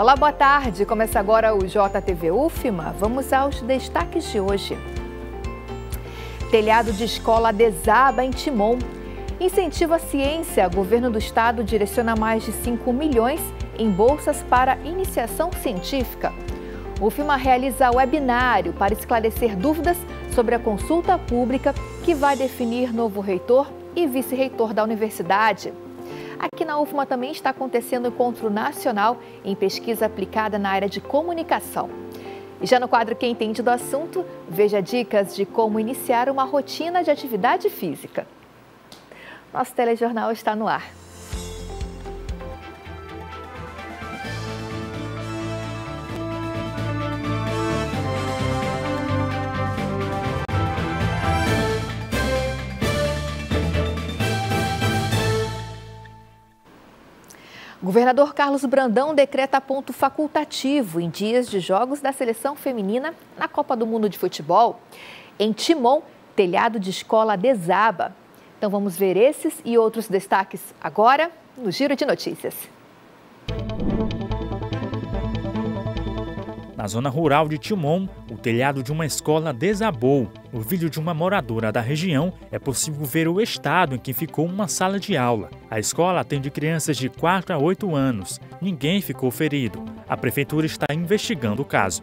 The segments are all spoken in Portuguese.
Olá, boa tarde. Começa agora o JTV UFMA. Vamos aos destaques de hoje. Telhado de escola desaba em Timon. Incentiva a ciência. Governo do estado direciona mais de 5 milhões em bolsas para iniciação científica. UFMA realiza webinário para esclarecer dúvidas sobre a consulta pública que vai definir novo reitor e vice-reitor da universidade. Aqui na UFMA também está acontecendo o encontro nacional em pesquisa aplicada na área de comunicação. E já no quadro Quem Entende do Assunto, veja dicas de como iniciar uma rotina de atividade física. Nosso telejornal está no ar. Governador Carlos Brandão decreta ponto facultativo em dias de jogos da seleção feminina na Copa do Mundo de Futebol. Em Timon, telhado de escola desaba. Então vamos ver esses e outros destaques agora no Giro de Notícias. Na zona rural de Timon, o telhado de uma escola desabou. No vídeo de uma moradora da região, é possível ver o estado em que ficou uma sala de aula. A escola atende crianças de 4 a 8 anos. Ninguém ficou ferido. A prefeitura está investigando o caso.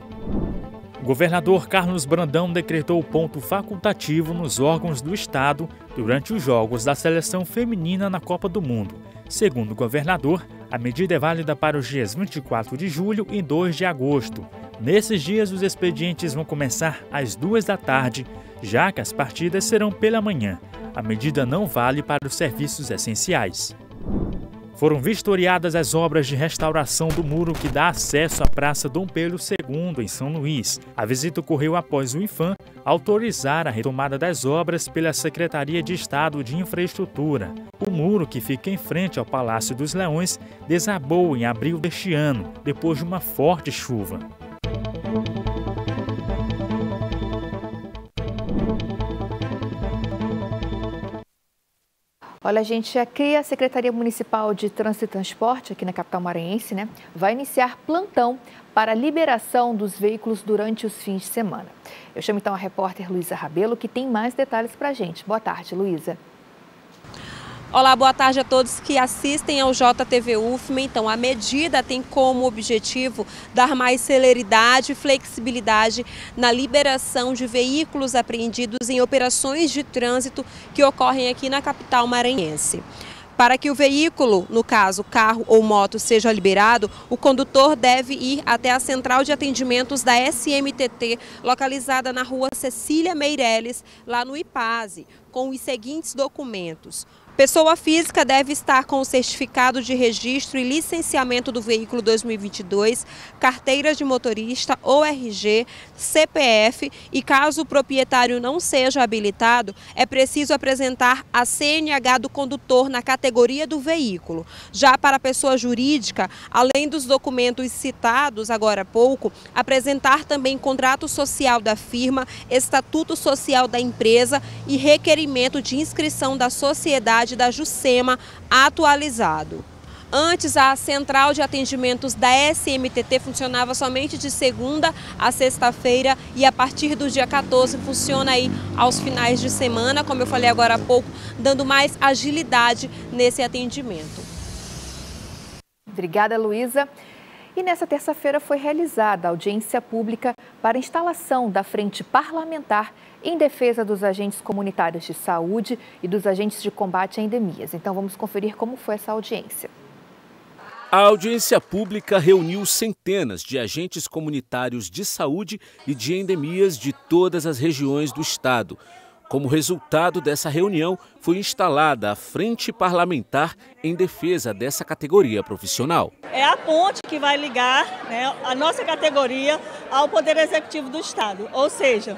O governador Carlos Brandão decretou ponto facultativo nos órgãos do Estado durante os Jogos da Seleção Feminina na Copa do Mundo. Segundo o governador, a medida é válida para os dias 24 de julho e 2 de agosto. Nesses dias, os expedientes vão começar às duas da tarde, já que as partidas serão pela manhã. A medida não vale para os serviços essenciais. Foram vistoriadas as obras de restauração do muro que dá acesso à Praça Dom Pedro II, em São Luís. A visita ocorreu após o IFAM autorizar a retomada das obras pela Secretaria de Estado de Infraestrutura. O muro, que fica em frente ao Palácio dos Leões, desabou em abril deste ano, depois de uma forte chuva. Olha, gente, aqui a Secretaria Municipal de Trânsito e Transporte, aqui na capital maranhense, né, vai iniciar plantão para a liberação dos veículos durante os fins de semana. Eu chamo então a repórter Luísa Rabelo, que tem mais detalhes para a gente. Boa tarde, Luísa. Olá, boa tarde a todos que assistem ao JTV UFMA. Então, a medida tem como objetivo dar mais celeridade e flexibilidade na liberação de veículos apreendidos em operações de trânsito que ocorrem aqui na capital maranhense. Para que o veículo, no caso carro ou moto, seja liberado, o condutor deve ir até a central de atendimentos da SMTT, localizada na rua Cecília Meireles, lá no IPASE, com os seguintes documentos: Pessoa física deve estar com o certificado de registro e licenciamento do veículo 2022, carteira de motorista, ORG, CPF e caso o proprietário não seja habilitado, é preciso apresentar a CNH do condutor na categoria do veículo. Já para a pessoa jurídica, além dos documentos citados agora há pouco, apresentar também contrato social da firma, estatuto social da empresa e requerimento de inscrição da sociedade da Jucema atualizado. Antes, a central de atendimentos da SMTT funcionava somente de segunda a sexta-feira e a partir do dia 14 funciona aí aos finais de semana, como eu falei agora há pouco, dando mais agilidade nesse atendimento. Obrigada, Luísa. E nessa terça-feira foi realizada a audiência pública para instalação da Frente Parlamentar em defesa dos agentes comunitários de saúde e dos agentes de combate a endemias. Então vamos conferir como foi essa audiência. A audiência pública reuniu centenas de agentes comunitários de saúde e de endemias de todas as regiões do estado. Como resultado dessa reunião, foi instalada a Frente Parlamentar em defesa dessa categoria profissional. É a ponte que vai ligar né, a nossa categoria ao Poder Executivo do Estado. Ou seja,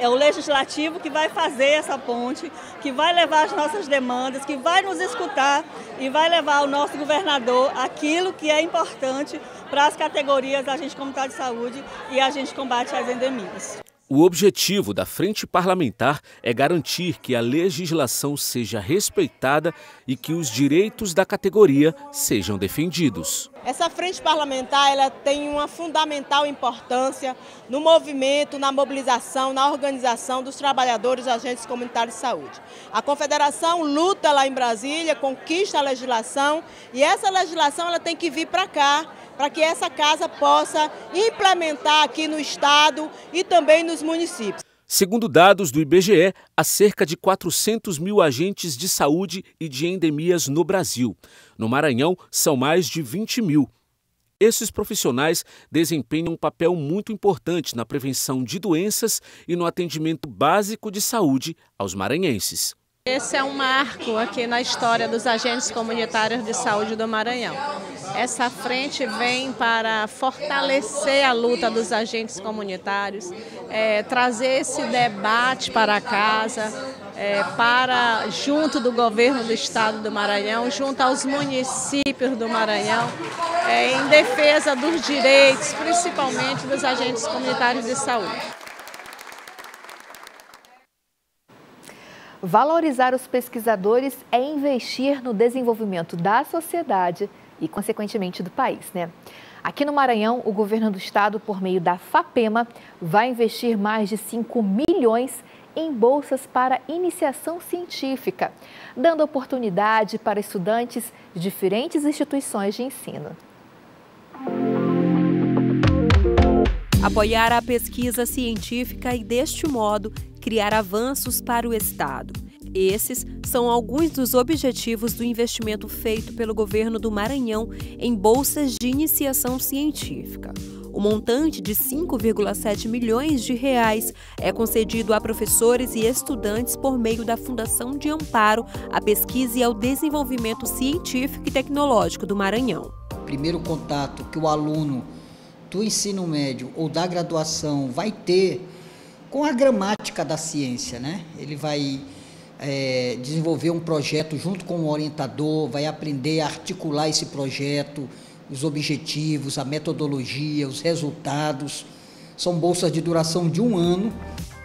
é o legislativo que vai fazer essa ponte, que vai levar as nossas demandas, que vai nos escutar e vai levar ao nosso governador aquilo que é importante para as categorias da gente comunitária de saúde e a gente combate as endemias. O objetivo da Frente Parlamentar é garantir que a legislação seja respeitada e que os direitos da categoria sejam defendidos. Essa frente parlamentar ela tem uma fundamental importância no movimento, na mobilização, na organização dos trabalhadores e agentes comunitários de saúde. A Confederação luta lá em Brasília, conquista a legislação e essa legislação ela tem que vir para cá para que essa casa possa implementar aqui no estado e também nos municípios. Segundo dados do IBGE, há cerca de 400 mil agentes de saúde e de endemias no Brasil. No Maranhão, são mais de 20 mil. Esses profissionais desempenham um papel muito importante na prevenção de doenças e no atendimento básico de saúde aos maranhenses. Esse é um marco aqui na história dos agentes comunitários de saúde do Maranhão. Essa frente vem para fortalecer a luta dos agentes comunitários, é, trazer esse debate para casa, é, para junto do governo do estado do Maranhão, junto aos municípios do Maranhão, é, em defesa dos direitos, principalmente dos agentes comunitários de saúde. Valorizar os pesquisadores é investir no desenvolvimento da sociedade e, consequentemente, do país, né? Aqui no Maranhão, o governo do estado, por meio da FAPEMA, vai investir mais de 5 milhões em bolsas para iniciação científica, dando oportunidade para estudantes de diferentes instituições de ensino. Apoiar a pesquisa científica e, deste modo, criar avanços para o Estado. Esses são alguns dos objetivos do investimento feito pelo governo do Maranhão em bolsas de iniciação científica. O montante de 5,7 milhões de reais é concedido a professores e estudantes por meio da Fundação de Amparo à Pesquisa e ao Desenvolvimento Científico e Tecnológico do Maranhão. Primeiro contato que o aluno do ensino médio ou da graduação vai ter com a gramática da ciência, né? Ele vai é, desenvolver um projeto junto com o orientador, vai aprender a articular esse projeto, os objetivos, a metodologia, os resultados. São bolsas de duração de um ano.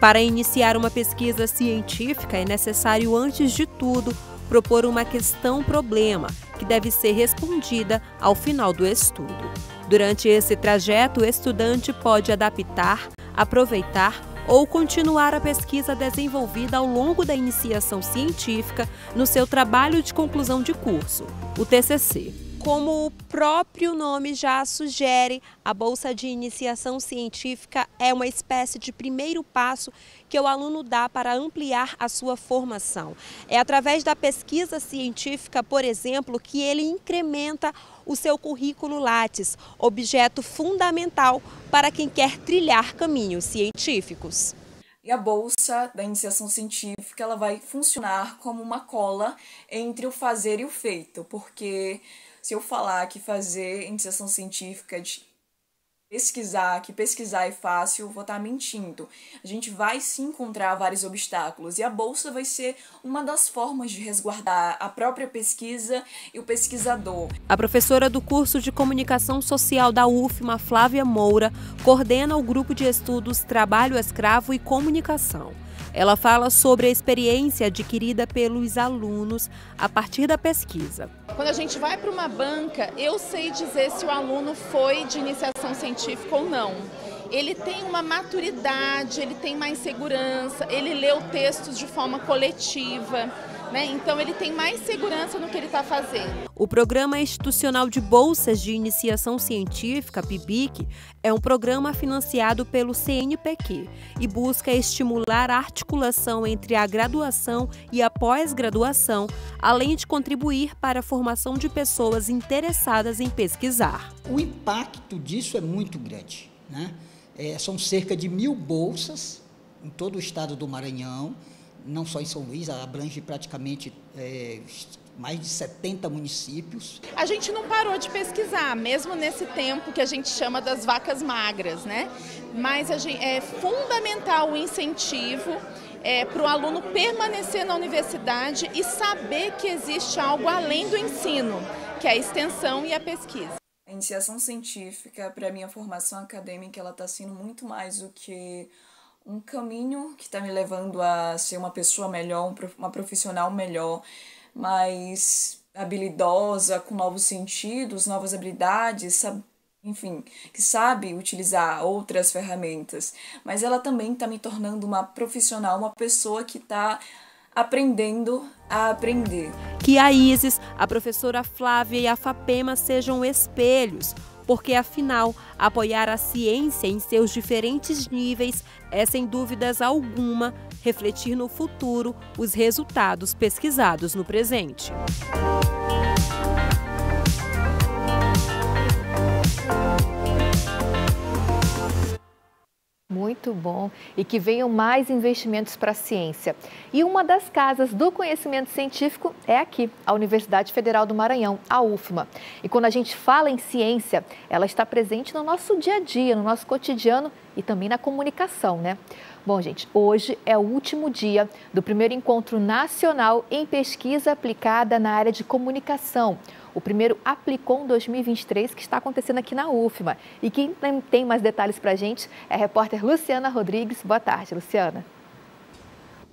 Para iniciar uma pesquisa científica, é necessário, antes de tudo, propor uma questão-problema que deve ser respondida ao final do estudo. Durante esse trajeto, o estudante pode adaptar, aproveitar ou continuar a pesquisa desenvolvida ao longo da iniciação científica no seu trabalho de conclusão de curso, o TCC. Como o próprio nome já sugere, a Bolsa de Iniciação Científica é uma espécie de primeiro passo que o aluno dá para ampliar a sua formação. É através da pesquisa científica, por exemplo, que ele incrementa o seu currículo Lattes, objeto fundamental para quem quer trilhar caminhos científicos. E a bolsa da iniciação científica ela vai funcionar como uma cola entre o fazer e o feito, porque se eu falar que fazer iniciação científica de pesquisar, que pesquisar é fácil, vou estar mentindo. A gente vai se encontrar vários obstáculos e a bolsa vai ser uma das formas de resguardar a própria pesquisa e o pesquisador. A professora do curso de Comunicação Social da UFMA, Flávia Moura, coordena o grupo de estudos Trabalho Escravo e Comunicação. Ela fala sobre a experiência adquirida pelos alunos a partir da pesquisa. Quando a gente vai para uma banca, eu sei dizer se o aluno foi de iniciação científica ou não ele tem uma maturidade, ele tem mais segurança, ele leu textos de forma coletiva. Né? Então ele tem mais segurança no que ele está fazendo. O Programa Institucional de Bolsas de Iniciação Científica, PIBIC, é um programa financiado pelo CNPq e busca estimular a articulação entre a graduação e a pós-graduação, além de contribuir para a formação de pessoas interessadas em pesquisar. O impacto disso é muito grande. Né? É, são cerca de mil bolsas em todo o estado do Maranhão não só em São Luís, abrange praticamente é, mais de 70 municípios. A gente não parou de pesquisar, mesmo nesse tempo que a gente chama das vacas magras, né? Mas gente, é fundamental o incentivo é, para o aluno permanecer na universidade e saber que existe algo além do ensino, que é a extensão e a pesquisa. A iniciação científica, para a minha formação acadêmica, ela está sendo muito mais do que um caminho que está me levando a ser uma pessoa melhor, uma profissional melhor, mais habilidosa, com novos sentidos, novas habilidades, enfim, que sabe utilizar outras ferramentas. Mas ela também está me tornando uma profissional, uma pessoa que está aprendendo a aprender. Que a Isis, a professora Flávia e a Fapema sejam espelhos, porque afinal, apoiar a ciência em seus diferentes níveis é sem dúvidas alguma refletir no futuro os resultados pesquisados no presente. Muito bom. E que venham mais investimentos para a ciência. E uma das casas do conhecimento científico é aqui, a Universidade Federal do Maranhão, a UFMA. E quando a gente fala em ciência, ela está presente no nosso dia a dia, no nosso cotidiano e também na comunicação, né? Bom, gente, hoje é o último dia do primeiro encontro nacional em pesquisa aplicada na área de comunicação o primeiro Aplicom 2023 que está acontecendo aqui na UFMA. E quem tem mais detalhes para a gente é a repórter Luciana Rodrigues. Boa tarde, Luciana.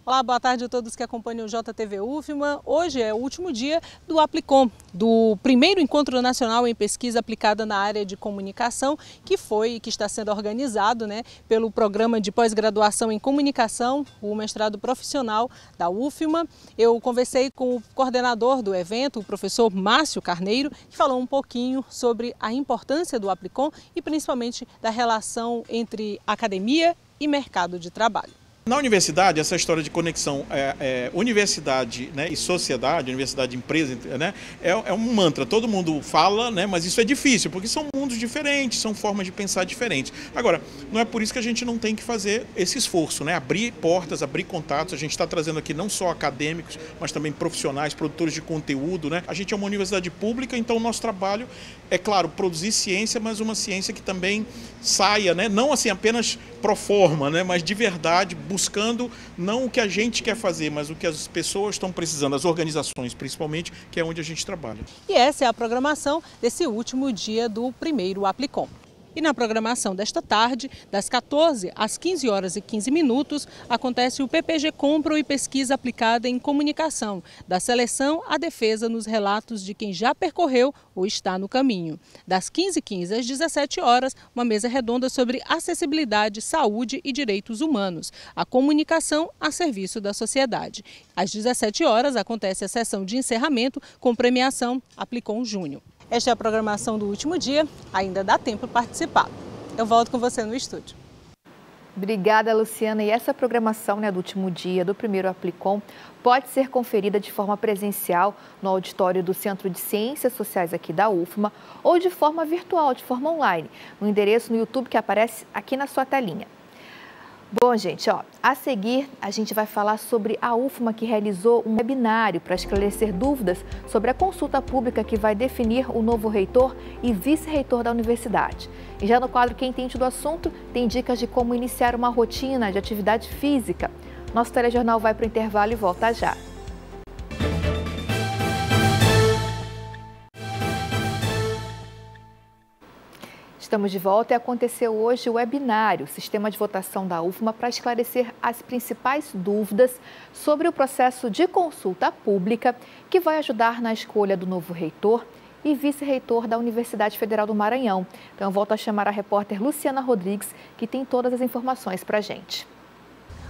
Olá, boa tarde a todos que acompanham o JTV UFMA. Hoje é o último dia do Aplicom, do primeiro encontro nacional em pesquisa aplicada na área de comunicação, que foi e que está sendo organizado né, pelo programa de pós-graduação em comunicação, o mestrado profissional da UFMA. Eu conversei com o coordenador do evento, o professor Márcio Carneiro, que falou um pouquinho sobre a importância do Aplicom e principalmente da relação entre academia e mercado de trabalho. Na universidade, essa história de conexão é, é, universidade né, e sociedade, universidade e empresa, né, é, é, um mantra. Todo mundo fala, né, mas isso é difícil, porque são mundos diferentes, são formas de pensar diferentes. Agora, não é por isso que a gente não tem que fazer esse esforço, né, abrir portas, abrir contatos. A gente está trazendo aqui não só acadêmicos, mas também profissionais, produtores de conteúdo. Né? A gente é uma universidade pública, então o nosso trabalho é, claro, produzir ciência, mas uma ciência que também saia, né, não assim apenas pro forma, né, mas de verdade, buscando não o que a gente quer fazer, mas o que as pessoas estão precisando, as organizações principalmente, que é onde a gente trabalha. E essa é a programação desse último dia do primeiro Aplicom. E na programação desta tarde, das 14 às 15 horas e 15 minutos, acontece o PPG Compro e Pesquisa Aplicada em Comunicação, da seleção à defesa nos relatos de quem já percorreu ou está no caminho. Das 15h15 às 17 horas, uma mesa redonda sobre acessibilidade, saúde e direitos humanos, a comunicação a serviço da sociedade. Às 17 horas acontece a sessão de encerramento com premiação Aplicom Júnior. Esta é a programação do último dia, ainda dá tempo para participar. Eu volto com você no estúdio. Obrigada, Luciana. E essa programação né, do último dia do primeiro Aplicom pode ser conferida de forma presencial no auditório do Centro de Ciências Sociais aqui da UFMA ou de forma virtual, de forma online, no endereço no YouTube que aparece aqui na sua telinha. Bom, gente, ó, a seguir a gente vai falar sobre a UFMA que realizou um webinário para esclarecer dúvidas sobre a consulta pública que vai definir o novo reitor e vice-reitor da universidade. E já no quadro Quem Entende do Assunto, tem dicas de como iniciar uma rotina de atividade física. Nosso telejornal vai para o intervalo e volta já. Estamos de volta e aconteceu hoje o webinário Sistema de Votação da UFMA para esclarecer as principais dúvidas sobre o processo de consulta pública que vai ajudar na escolha do novo reitor e vice-reitor da Universidade Federal do Maranhão. Então, eu volto a chamar a repórter Luciana Rodrigues, que tem todas as informações para a gente.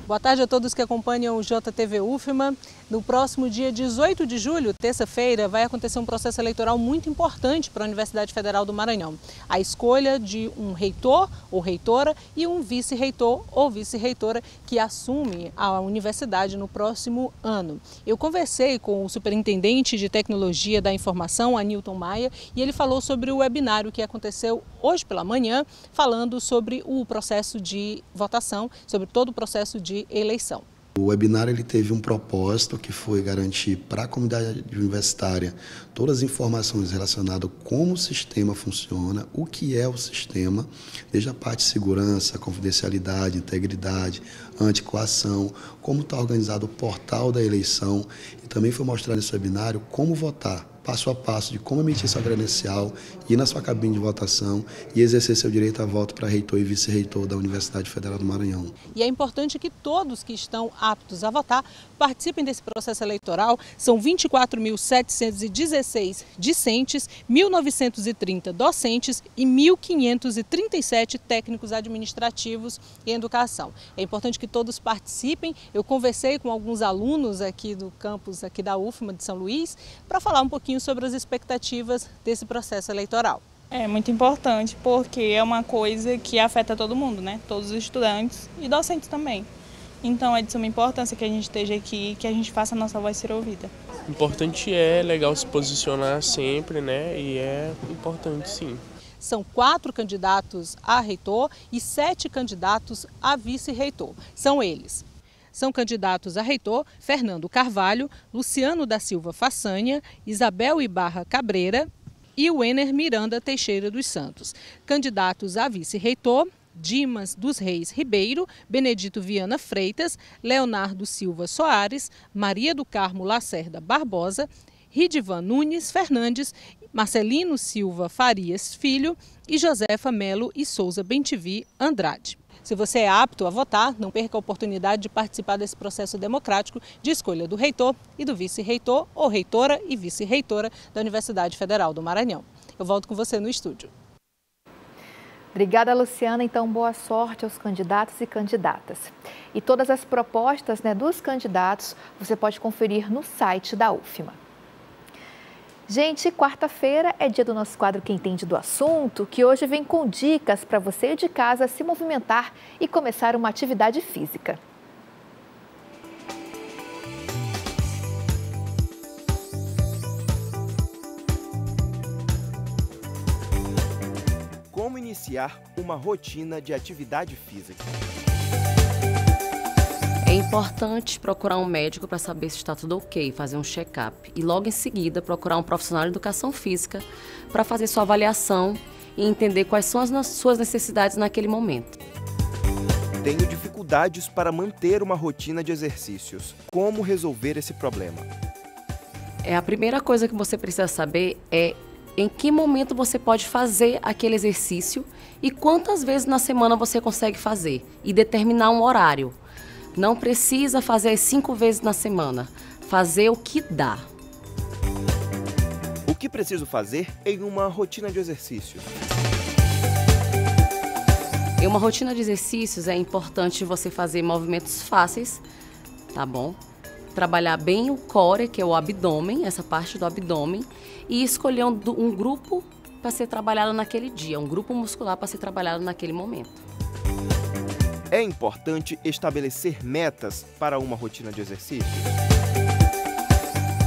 Boa tarde a todos que acompanham o JTV UFMA. No próximo dia 18 de julho, terça-feira, vai acontecer um processo eleitoral muito importante para a Universidade Federal do Maranhão. A escolha de um reitor ou reitora e um vice-reitor ou vice-reitora que assume a universidade no próximo ano. Eu conversei com o superintendente de tecnologia da informação, Anilton Maia, e ele falou sobre o webinário que aconteceu hoje pela manhã, falando sobre o processo de votação, sobre todo o processo de de eleição. O webinar ele teve um propósito que foi garantir para a comunidade universitária todas as informações relacionadas a como o sistema funciona, o que é o sistema, desde a parte de segurança, confidencialidade, integridade, anticoação, como está organizado o portal da eleição e também foi mostrado nesse webinário como votar passo a passo de como emitir sua credencial, ir na sua cabine de votação e exercer seu direito a voto para reitor e vice-reitor da Universidade Federal do Maranhão. E é importante que todos que estão aptos a votar participem desse processo eleitoral. São 24.716 discentes, 1.930 docentes e 1.537 técnicos administrativos e educação. É importante que todos participem. Eu conversei com alguns alunos aqui do campus aqui da UFMA de São Luís para falar um pouquinho sobre as expectativas desse processo eleitoral. É muito importante porque é uma coisa que afeta todo mundo, né? Todos os estudantes e docentes também. Então é de suma importância que a gente esteja aqui e que a gente faça a nossa voz ser ouvida. Importante é, legal se posicionar sempre, né? E é importante sim. São quatro candidatos a reitor e sete candidatos a vice-reitor. São eles são candidatos a reitor Fernando Carvalho, Luciano da Silva Façanha, Isabel Ibarra Cabreira e Wenner Miranda Teixeira dos Santos. Candidatos a vice-reitor Dimas dos Reis Ribeiro, Benedito Viana Freitas, Leonardo Silva Soares, Maria do Carmo Lacerda Barbosa, Ridivan Nunes Fernandes, Marcelino Silva Farias Filho e Josefa Melo e Souza Bentivi Andrade. Se você é apto a votar, não perca a oportunidade de participar desse processo democrático de escolha do reitor e do vice-reitor ou reitora e vice-reitora da Universidade Federal do Maranhão. Eu volto com você no estúdio. Obrigada, Luciana. Então, boa sorte aos candidatos e candidatas. E todas as propostas né, dos candidatos você pode conferir no site da UFMA. Gente, quarta-feira é dia do nosso quadro Quem Entende do Assunto, que hoje vem com dicas para você de casa se movimentar e começar uma atividade física. Como iniciar uma rotina de atividade física? É importante procurar um médico para saber se está tudo ok, fazer um check-up. E logo em seguida procurar um profissional de educação física para fazer sua avaliação e entender quais são as suas necessidades naquele momento. Tenho dificuldades para manter uma rotina de exercícios. Como resolver esse problema? É a primeira coisa que você precisa saber é em que momento você pode fazer aquele exercício e quantas vezes na semana você consegue fazer e determinar um horário. Não precisa fazer cinco vezes na semana. Fazer o que dá. O que preciso fazer em uma rotina de exercícios? Em uma rotina de exercícios é importante você fazer movimentos fáceis, tá bom? Trabalhar bem o core, que é o abdômen, essa parte do abdômen, e escolher um, um grupo para ser trabalhado naquele dia, um grupo muscular para ser trabalhado naquele momento. É importante estabelecer metas para uma rotina de exercícios?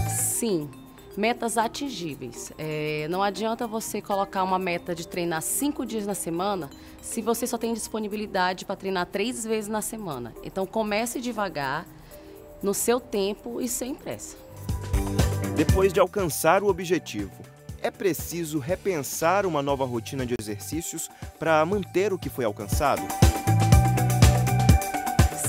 Sim, metas atingíveis. É, não adianta você colocar uma meta de treinar cinco dias na semana se você só tem disponibilidade para treinar três vezes na semana. Então comece devagar, no seu tempo e sem pressa. Depois de alcançar o objetivo, é preciso repensar uma nova rotina de exercícios para manter o que foi alcançado?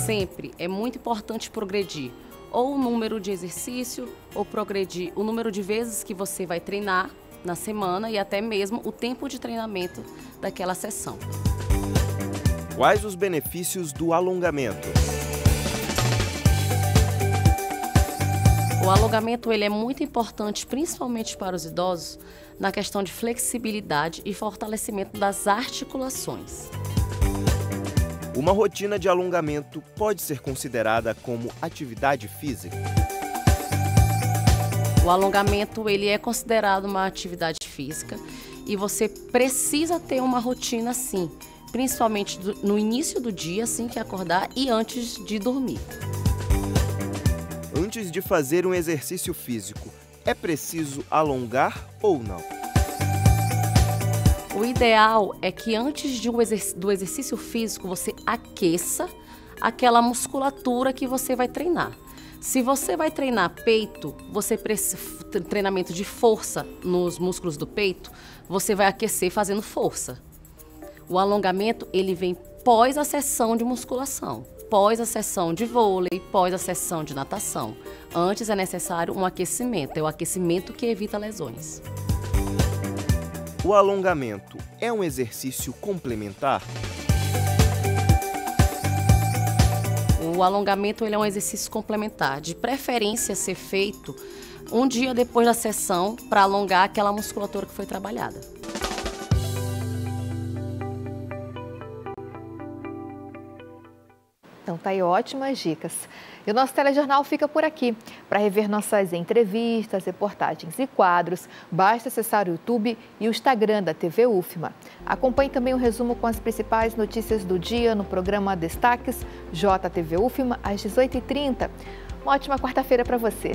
Sempre é muito importante progredir ou o número de exercício ou progredir o número de vezes que você vai treinar na semana e até mesmo o tempo de treinamento daquela sessão. Quais os benefícios do alongamento? O alongamento ele é muito importante, principalmente para os idosos, na questão de flexibilidade e fortalecimento das articulações. Uma rotina de alongamento pode ser considerada como atividade física? O alongamento ele é considerado uma atividade física e você precisa ter uma rotina sim, principalmente no início do dia, assim que acordar e antes de dormir. Antes de fazer um exercício físico, é preciso alongar ou não? O ideal é que antes um exerc do exercício físico você aqueça aquela musculatura que você vai treinar. Se você vai treinar peito, você treinamento de força nos músculos do peito, você vai aquecer fazendo força. O alongamento ele vem pós a sessão de musculação. pós a sessão de vôlei, pós a sessão de natação. Antes é necessário um aquecimento, é o aquecimento que evita lesões. O alongamento é um exercício complementar? O alongamento ele é um exercício complementar, de preferência ser feito um dia depois da sessão para alongar aquela musculatura que foi trabalhada. Então tá aí ótimas dicas. E o nosso telejornal fica por aqui. Para rever nossas entrevistas, reportagens e quadros, basta acessar o YouTube e o Instagram da TV UFMA. Acompanhe também o resumo com as principais notícias do dia no programa Destaques JTV UFMA às 18h30. Uma ótima quarta-feira para você.